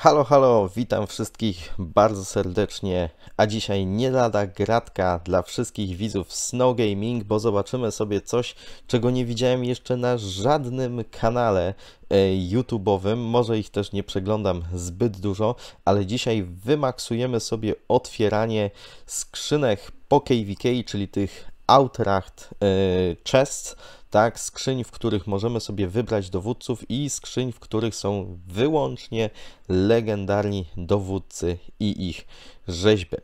Halo, halo, witam wszystkich bardzo serdecznie, a dzisiaj nie lada gratka dla wszystkich widzów Snow Gaming, bo zobaczymy sobie coś, czego nie widziałem jeszcze na żadnym kanale e, YouTube'owym, może ich też nie przeglądam zbyt dużo, ale dzisiaj wymaksujemy sobie otwieranie skrzynek po KVK, czyli tych Outracht e, Chests, tak, skrzyń, w których możemy sobie wybrać dowódców i skrzyń, w których są wyłącznie legendarni dowódcy i ich rzeźby.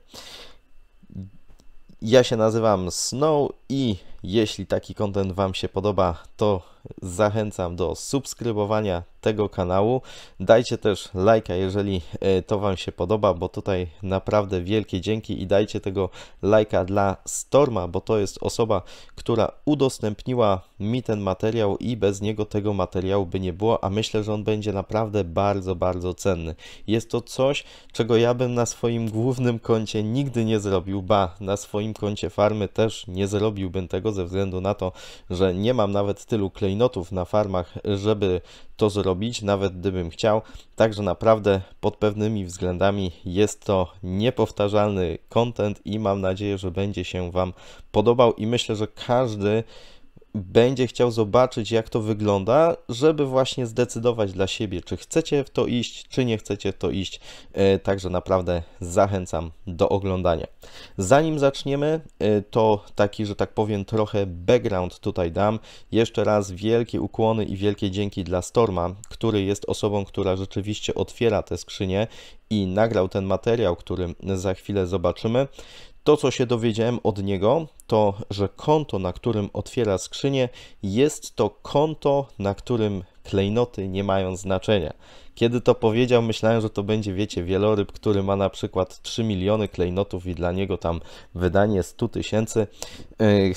Ja się nazywam Snow i jeśli taki kontent Wam się podoba, to zachęcam do subskrybowania tego kanału. Dajcie też lajka, jeżeli e, to Wam się podoba, bo tutaj naprawdę wielkie dzięki i dajcie tego lajka dla Storma, bo to jest osoba, która udostępniła mi ten materiał i bez niego tego materiału by nie było, a myślę, że on będzie naprawdę bardzo, bardzo cenny. Jest to coś, czego ja bym na swoim głównym koncie nigdy nie zrobił, ba, na swoim koncie farmy też nie zrobiłbym tego ze względu na to, że nie mam nawet tylu klejnotów na farmach, żeby to zrobić, nawet gdybym chciał. Także naprawdę pod pewnymi względami jest to niepowtarzalny content i mam nadzieję, że będzie się Wam podobał i myślę, że każdy będzie chciał zobaczyć, jak to wygląda, żeby właśnie zdecydować dla siebie, czy chcecie w to iść, czy nie chcecie w to iść. E, także naprawdę zachęcam do oglądania. Zanim zaczniemy, e, to taki, że tak powiem, trochę background tutaj dam. Jeszcze raz wielkie ukłony i wielkie dzięki dla Storma, który jest osobą, która rzeczywiście otwiera te skrzynie i nagrał ten materiał, który za chwilę zobaczymy. To, co się dowiedziałem od niego, to, że konto, na którym otwiera skrzynię, jest to konto, na którym klejnoty nie mają znaczenia. Kiedy to powiedział, myślałem, że to będzie, wiecie, wieloryb, który ma na przykład 3 miliony klejnotów i dla niego tam wydanie 100 tysięcy.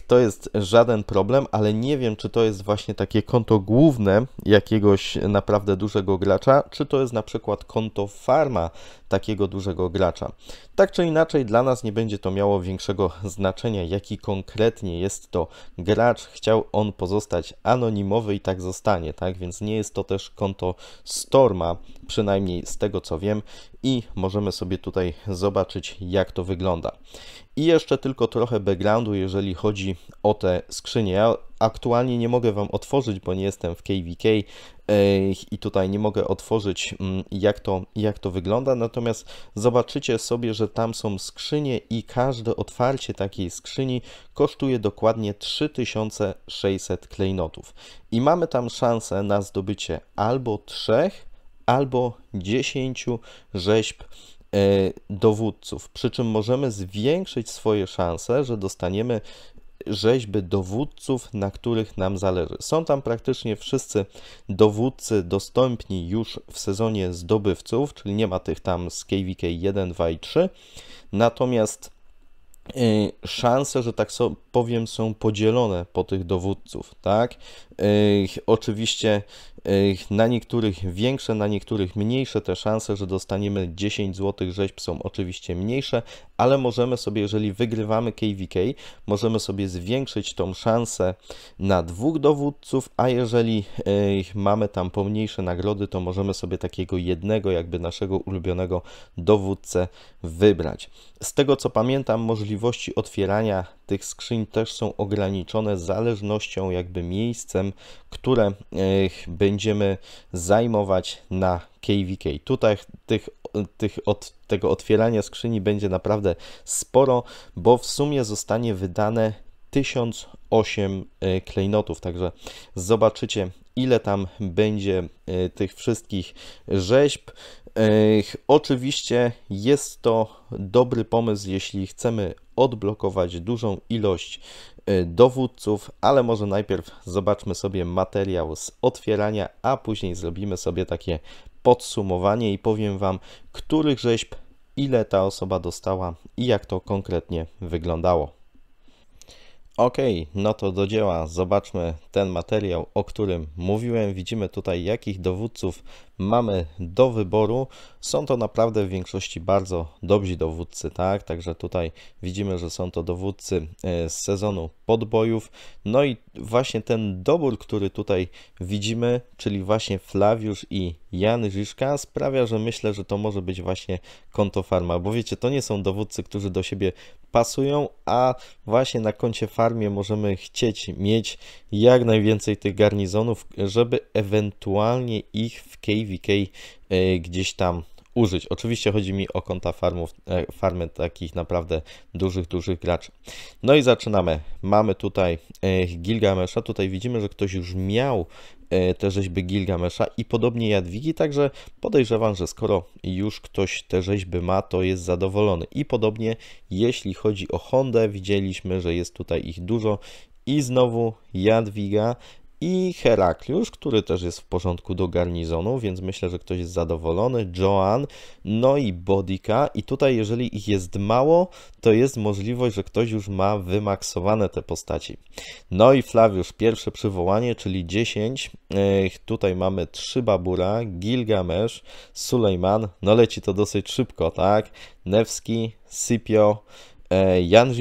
To jest żaden problem, ale nie wiem, czy to jest właśnie takie konto główne jakiegoś naprawdę dużego gracza, czy to jest na przykład konto farma takiego dużego gracza. Tak czy inaczej, dla nas nie będzie to miało większego znaczenia, jaki konkretnie jest to gracz. Chciał on pozostać anonimowy i tak zostanie, tak? Więc nie jest to też konto Storma, przynajmniej z tego co wiem, i możemy sobie tutaj zobaczyć, jak to wygląda. I jeszcze tylko trochę backgroundu, jeżeli chodzi o te skrzynie. Ja aktualnie nie mogę Wam otworzyć, bo nie jestem w KVK i tutaj nie mogę otworzyć, mm, jak to, jak to wygląda. Natomiast zobaczycie sobie, że tam są skrzynie i każde otwarcie takiej skrzyni kosztuje dokładnie 3600 klejnotów. I mamy tam szansę na zdobycie albo trzech, albo 10 rzeźb e, dowódców. Przy czym możemy zwiększyć swoje szanse, że dostaniemy rzeźby dowódców, na których nam zależy. Są tam praktycznie wszyscy dowódcy dostępni już w sezonie zdobywców, czyli nie ma tych tam z KVK 1, 2 i 3. Natomiast e, szanse, że tak so, powiem, są podzielone po tych dowódców, tak? Oczywiście na niektórych większe, na niektórych mniejsze. Te szanse, że dostaniemy 10 zł rzeźb są oczywiście mniejsze, ale możemy sobie, jeżeli wygrywamy KVK, możemy sobie zwiększyć tą szansę na dwóch dowódców, a jeżeli mamy tam pomniejsze nagrody, to możemy sobie takiego jednego, jakby naszego ulubionego dowódcę wybrać. Z tego co pamiętam, możliwości otwierania tych skrzyń też są ograniczone zależnością jakby miejscem, które będziemy zajmować na KVK. Tutaj tych, tych od tego otwierania skrzyni będzie naprawdę sporo, bo w sumie zostanie wydane 1008 e, klejnotów, także zobaczycie ile tam będzie e, tych wszystkich rzeźb. Oczywiście jest to dobry pomysł, jeśli chcemy odblokować dużą ilość y, dowódców, ale może najpierw zobaczmy sobie materiał z otwierania, a później zrobimy sobie takie podsumowanie i powiem Wam, których rzeźb, ile ta osoba dostała i jak to konkretnie wyglądało. Ok, no to do dzieła. Zobaczmy ten materiał, o którym mówiłem. Widzimy tutaj, jakich dowódców mamy do wyboru. Są to naprawdę w większości bardzo dobrzy dowódcy, tak? Także tutaj widzimy, że są to dowódcy e, z sezonu podbojów. No i właśnie ten dobór, który tutaj widzimy, czyli właśnie Flawiusz i Jan Żyszka, sprawia, że myślę, że to może być właśnie konto farma, bo wiecie, to nie są dowódcy, którzy do siebie pasują, a właśnie na koncie farmie możemy chcieć mieć jak najwięcej tych garnizonów, żeby ewentualnie ich w KVK e, gdzieś tam użyć. Oczywiście chodzi mi o konta farmów, e, farmy takich naprawdę dużych, dużych graczy. No i zaczynamy. Mamy tutaj e, Gilgamesha. Tutaj widzimy, że ktoś już miał te rzeźby Gilgamesha i podobnie Jadwigi, także podejrzewam, że skoro już ktoś te rzeźby ma, to jest zadowolony. I podobnie jeśli chodzi o Hondę, widzieliśmy, że jest tutaj ich dużo i znowu Jadwiga i Herakliusz, który też jest w porządku do garnizonu, więc myślę, że ktoś jest zadowolony, Joan, no i Bodika. I tutaj jeżeli ich jest mało, to jest możliwość, że ktoś już ma wymaksowane te postaci. No i Flawiusz, pierwsze przywołanie, czyli 10, tutaj mamy 3 Babura, Gilgamesz, Sulejman, no leci to dosyć szybko, tak, Newski, Sypio, e, Jan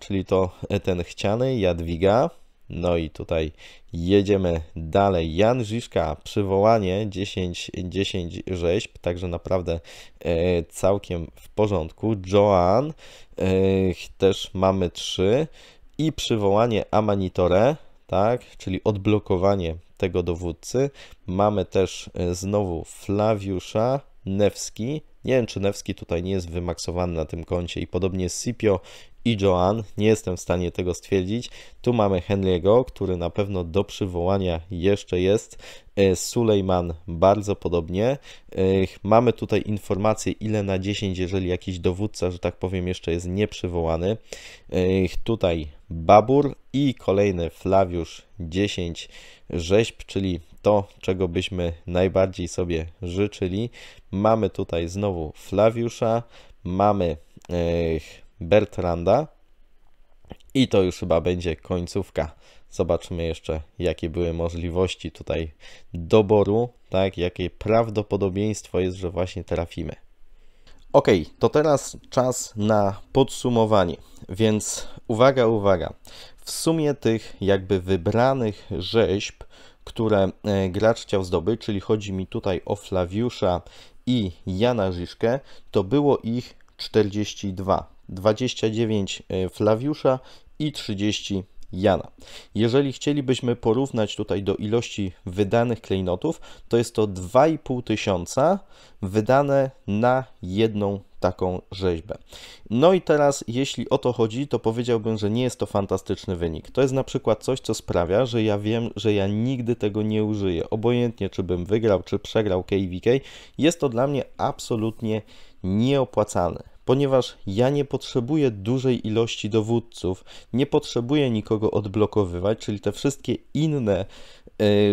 czyli to ten chciany, Jadwiga, no i tutaj jedziemy dalej. Jan Żiszka, przywołanie 10, 10 rzeźb, także naprawdę e, całkiem w porządku. Joan e, też mamy 3 i przywołanie Amanitore, tak, czyli odblokowanie tego dowódcy. Mamy też e, znowu Flawiusza, Newski. Nie wiem, czy Newski tutaj nie jest wymaksowany na tym koncie i podobnie Scipio i Joan. Nie jestem w stanie tego stwierdzić. Tu mamy Henry'ego, który na pewno do przywołania jeszcze jest. E, Sulejman bardzo podobnie. E, mamy tutaj informację ile na 10, jeżeli jakiś dowódca, że tak powiem, jeszcze jest nieprzywołany. E, tutaj Babur i kolejny Flawiusz 10 rzeźb, czyli to, czego byśmy najbardziej sobie życzyli. Mamy tutaj znowu Flawiusza, mamy Bertranda. I to już chyba będzie końcówka. Zobaczymy jeszcze, jakie były możliwości tutaj doboru, tak, jakie prawdopodobieństwo jest, że właśnie trafimy. Ok, to teraz czas na podsumowanie. Więc uwaga, uwaga. W sumie tych jakby wybranych rzeźb, które e, gracz chciał zdobyć, czyli chodzi mi tutaj o Flawiusza i Jana Żyszkę, to było ich 42. 29 e, Flawiusza i 30 Jana. Jeżeli chcielibyśmy porównać tutaj do ilości wydanych klejnotów, to jest to 2,5 tysiąca wydane na jedną taką rzeźbę. No i teraz, jeśli o to chodzi, to powiedziałbym, że nie jest to fantastyczny wynik. To jest na przykład coś, co sprawia, że ja wiem, że ja nigdy tego nie użyję. Obojętnie, czy bym wygrał, czy przegrał KVK, jest to dla mnie absolutnie nieopłacalne ponieważ ja nie potrzebuję dużej ilości dowódców, nie potrzebuję nikogo odblokowywać, czyli te wszystkie inne e,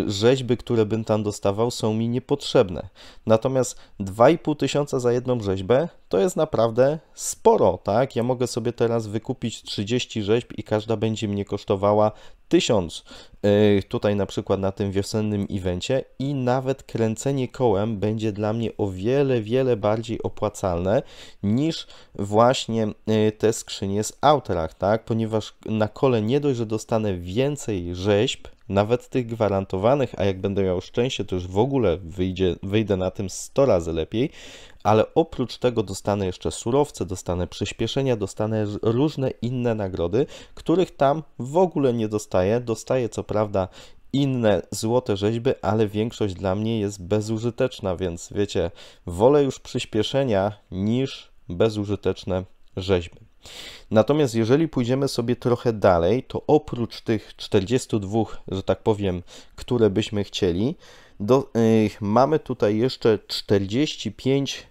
rzeźby, które bym tam dostawał, są mi niepotrzebne. Natomiast 2,5 tysiąca za jedną rzeźbę to jest naprawdę sporo, tak? Ja mogę sobie teraz wykupić 30 rzeźb i każda będzie mnie kosztowała 1000 e, tutaj na przykład na tym wiosennym evencie i nawet kręcenie kołem będzie dla mnie o wiele, wiele bardziej opłacalne niż właśnie e, te skrzynie z Outrach, tak? Ponieważ na kole nie dość, że dostanę więcej rzeźb, nawet tych gwarantowanych, a jak będę miał szczęście, to już w ogóle wyjdzie, wyjdę na tym 100 razy lepiej, ale oprócz tego dostanę jeszcze surowce, dostanę przyspieszenia, dostanę różne inne nagrody, których tam w ogóle nie dostaję. Dostaję co prawda inne złote rzeźby, ale większość dla mnie jest bezużyteczna, więc wiecie, wolę już przyspieszenia niż bezużyteczne rzeźby. Natomiast jeżeli pójdziemy sobie trochę dalej, to oprócz tych 42, że tak powiem, które byśmy chcieli, do, yy, mamy tutaj jeszcze 45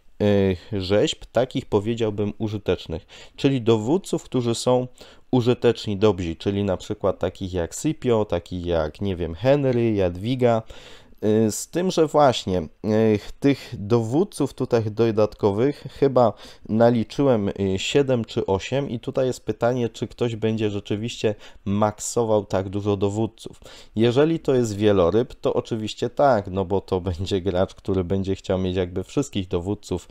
yy, rzeźb, takich powiedziałbym użytecznych, czyli dowódców, którzy są użyteczni, dobrzy, czyli na przykład takich jak Scipio, takich jak, nie wiem, Henry, Jadwiga, Y, z tym, że właśnie y, tych dowódców tutaj dodatkowych chyba naliczyłem 7 czy 8 i tutaj jest pytanie, czy ktoś będzie rzeczywiście maksował tak dużo dowódców. Jeżeli to jest wieloryb, to oczywiście tak, no bo to będzie gracz, który będzie chciał mieć jakby wszystkich dowódców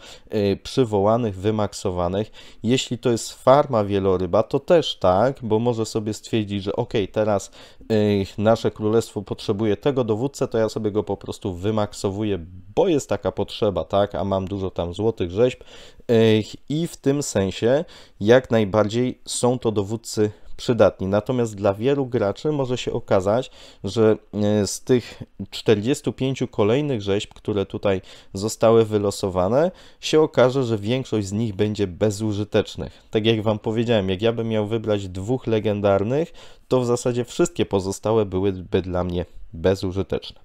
przywołanych, wymaksowanych. Jeśli to jest farma wieloryba, to też tak, bo może sobie stwierdzić, że ok, teraz nasze królestwo potrzebuje tego dowódcę, to ja sobie go po prostu wymaksowuję, bo jest taka potrzeba, tak, a mam dużo tam złotych rzeźb i w tym sensie jak najbardziej są to dowódcy przydatni. Natomiast dla wielu graczy może się okazać, że e, z tych 45 kolejnych rzeźb, które tutaj zostały wylosowane, się okaże, że większość z nich będzie bezużytecznych. Tak jak Wam powiedziałem, jak ja bym miał wybrać dwóch legendarnych, to w zasadzie wszystkie pozostałe byłyby dla mnie bezużyteczne.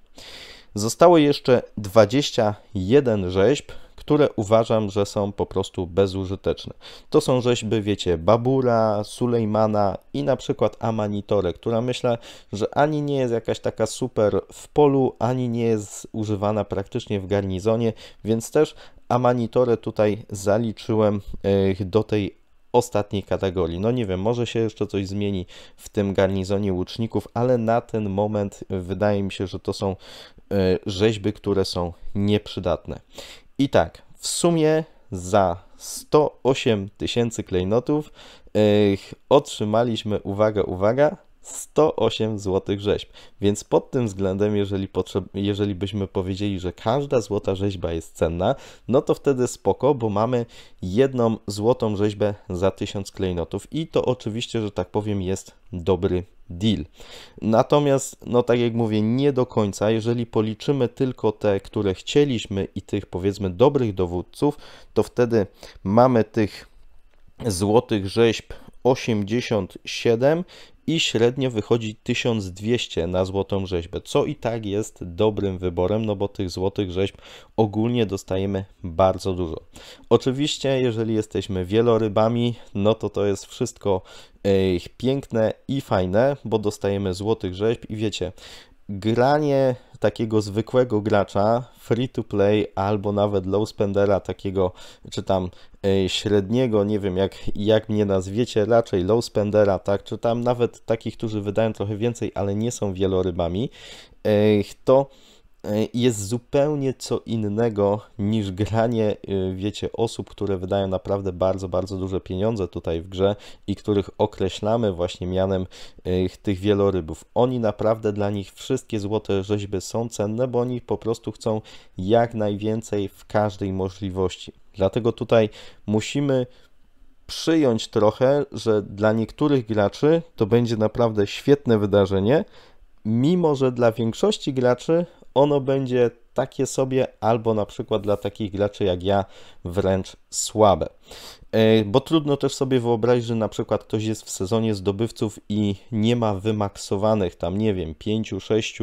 Zostało jeszcze 21 rzeźb, które uważam, że są po prostu bezużyteczne. To są rzeźby, wiecie, Babura, Sulejmana i na przykład Amanitore, która myślę, że ani nie jest jakaś taka super w polu, ani nie jest używana praktycznie w garnizonie, więc też Amanitore tutaj zaliczyłem e, do tej ostatniej kategorii. No nie wiem, może się jeszcze coś zmieni w tym garnizonie łuczników, ale na ten moment wydaje mi się, że to są e, rzeźby, które są nieprzydatne. I tak, w sumie za 108 tysięcy klejnotów yy, otrzymaliśmy, uwaga, uwaga, 108 złotych rzeźb. Więc pod tym względem, jeżeli, potrzeb, jeżeli byśmy powiedzieli, że każda złota rzeźba jest cenna, no to wtedy spoko, bo mamy jedną złotą rzeźbę za 1000 klejnotów i to oczywiście, że tak powiem, jest dobry deal. Natomiast, no tak jak mówię, nie do końca. Jeżeli policzymy tylko te, które chcieliśmy i tych powiedzmy dobrych dowódców, to wtedy mamy tych złotych rzeźb 87 i średnio wychodzi 1200 na złotą rzeźbę, co i tak jest dobrym wyborem, no bo tych złotych rzeźb ogólnie dostajemy bardzo dużo. Oczywiście, jeżeli jesteśmy wielorybami, no to to jest wszystko piękne i fajne, bo dostajemy złotych rzeźb i wiecie, granie takiego zwykłego gracza, free to play albo nawet low spendera, takiego czy tam e, średniego, nie wiem jak, jak mnie nazwiecie, raczej low spendera, tak, czy tam nawet takich, którzy wydają trochę więcej, ale nie są wielorybami, e, to jest zupełnie co innego niż granie, e, wiecie, osób, które wydają naprawdę bardzo, bardzo duże pieniądze tutaj w grze i których określamy właśnie mianem e, tych wielorybów. Oni naprawdę dla nich wszystkie złote rzeźby są cenne, bo oni po prostu chcą jak najwięcej w każdej możliwości. Dlatego tutaj musimy przyjąć trochę, że dla niektórych graczy to będzie naprawdę świetne wydarzenie, mimo że dla większości graczy ono będzie takie sobie, albo na przykład dla takich graczy jak ja wręcz słabe. E, bo trudno też sobie wyobrazić, że na przykład ktoś jest w sezonie zdobywców i nie ma wymaksowanych tam, nie wiem, 5, 6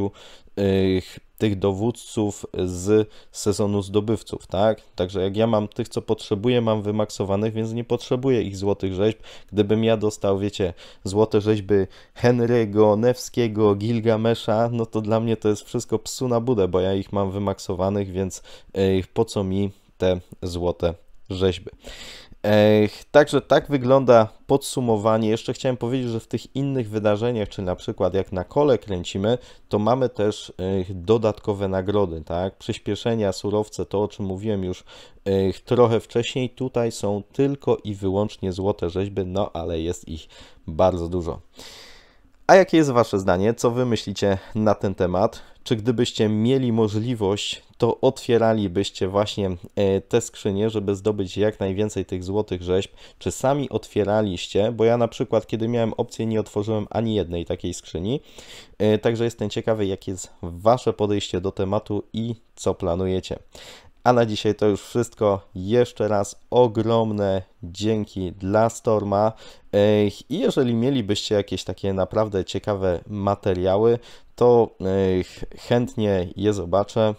tych dowódców z sezonu zdobywców, tak? Także jak ja mam tych, co potrzebuję, mam wymaksowanych, więc nie potrzebuję ich złotych rzeźb. Gdybym ja dostał, wiecie, złote rzeźby Henry'ego, Newskiego, Gilgamesha, no to dla mnie to jest wszystko psu na budę, bo ja ich mam wymaksowanych, więc po co mi te złote rzeźby? Także tak wygląda podsumowanie. Jeszcze chciałem powiedzieć, że w tych innych wydarzeniach, czy na przykład jak na kole kręcimy, to mamy też dodatkowe nagrody, tak? Przyspieszenia, surowce, to o czym mówiłem już trochę wcześniej. Tutaj są tylko i wyłącznie złote rzeźby, no ale jest ich bardzo dużo. A jakie jest Wasze zdanie? Co Wy myślicie na ten temat? Czy gdybyście mieli możliwość, to otwieralibyście właśnie e, te skrzynie, żeby zdobyć jak najwięcej tych złotych rzeźb? Czy sami otwieraliście? Bo ja na przykład, kiedy miałem opcję, nie otworzyłem ani jednej takiej skrzyni. E, także jestem ciekawy, jakie jest Wasze podejście do tematu i co planujecie. A na dzisiaj to już wszystko. Jeszcze raz ogromne dzięki dla Storma. I jeżeli mielibyście jakieś takie naprawdę ciekawe materiały, to chętnie je zobaczę.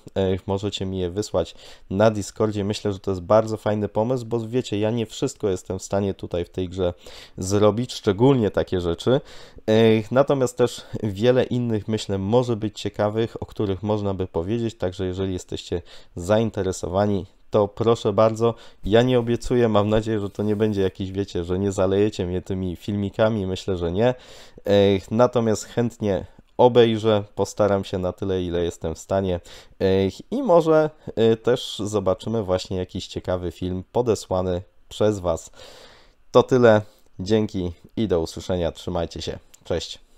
Możecie mi je wysłać na Discordzie. Myślę, że to jest bardzo fajny pomysł, bo wiecie, ja nie wszystko jestem w stanie tutaj w tej grze zrobić, szczególnie takie rzeczy. Natomiast też wiele innych, myślę, może być ciekawych, o których można by powiedzieć. Także jeżeli jesteście zainteresowani, to proszę bardzo. Ja nie obiecuję, mam nadzieję, że to nie będzie jakiś, wiecie, że nie zalejecie mnie tymi filmikami, myślę, że nie. Natomiast chętnie obejrzę, postaram się na tyle, ile jestem w stanie i może e, też zobaczymy właśnie jakiś ciekawy film podesłany przez Was. To tyle, dzięki i do usłyszenia, trzymajcie się, cześć.